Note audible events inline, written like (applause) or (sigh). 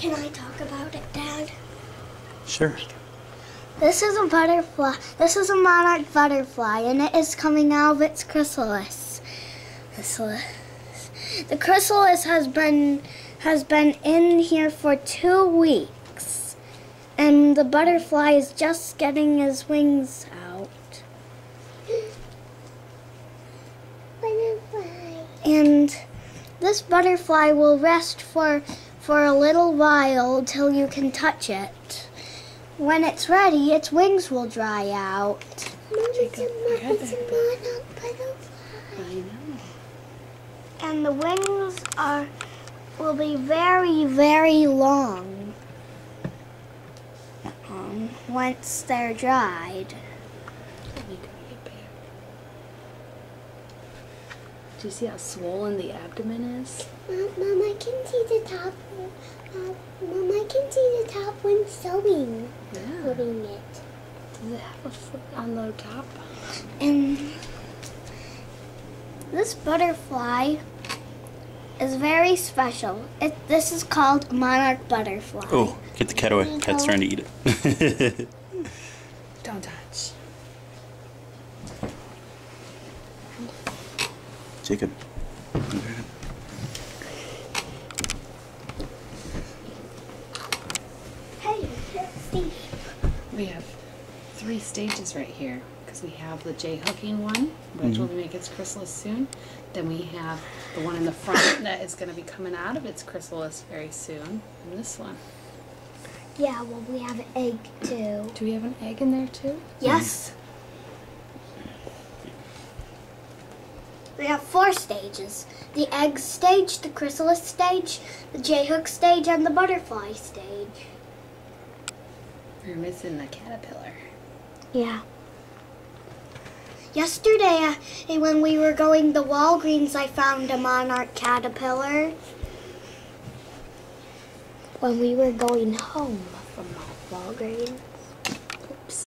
Can I talk about it, Dad? Sure. This is a butterfly. This is a monarch butterfly, and it is coming out of its chrysalis. Chrysalis. The chrysalis has been has been in here for two weeks, and the butterfly is just getting his wings out. Butterfly. And this butterfly will rest for for a little while till you can touch it. When it's ready, its wings will dry out. Mom, it's a, Jacob, mo- I got it's a that, monarch butterfly. I know. And the wings are will be very, very long. Um, once they're dried. Do you see how swollen the abdomen is? Mom, Mom, can see the top. Uh, Mom, I can see the top one sewing. Yeah. Putting it. Does it have a foot on the top? And this butterfly is very special. It, this is called monarch butterfly. Oh, get the cat away. Cat's trying to eat it. (laughs) Don't touch. Jacob. We have three stages right here because we have the J hooking one, which mm-hmm. will make its chrysalis soon. Then we have the one in the front (coughs) that is going to be coming out of its chrysalis very soon. And this one. Yeah, well, we have an egg too. Do we have an egg in there too? Yes. Mm-hmm. We have four stages the egg stage, the chrysalis stage, the J hook stage, and the butterfly stage. We're missing the caterpillar. Yeah. Yesterday, uh, when we were going to Walgreens, I found a monarch caterpillar. When we were going home from Walgreens.